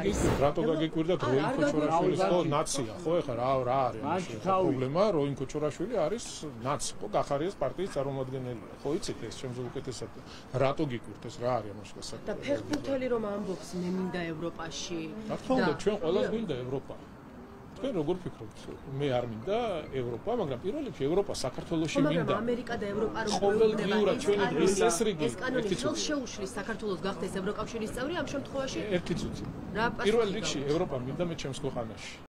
არის. რატო გაგიკვირდათ? როინ ქოჩორაშვილის ხო ნაცია ხო? ეხლა რა რა არის ეს პრობლემა? როინ ქოჩორაშვილი არის ნაცი ხო? გახარიას პარტიის წარმომადგენელია ხო იცით ეს ჩემზე უკეთესად. რატო გიკვირდეს რა არის ამაში და გასაკუთრებული ფეხბურთელი რომ ამბობს მე მინდა ევროპაში. რა თქმა უნდა ჩვენ ყველას გვინდა ევროპა თქვენ როგორ ფიქრობთ მე არ მინდა ევროპა მაგრამ პირველ რიგში ევროპა საქართველოსში ხო, მაგრამ მინდა. ამერიკა და ევროპა რომ ეს ჩვენი დღის წესრიგი, ეს კანონი ხელს შეუშლის საქართველოს გახდეს ევროკავშირის წევრი ამ შემთხვევაში? ერთი წუთი. პირველ რიგში ევროპა მინდა მე ჩემს ქვეყანაში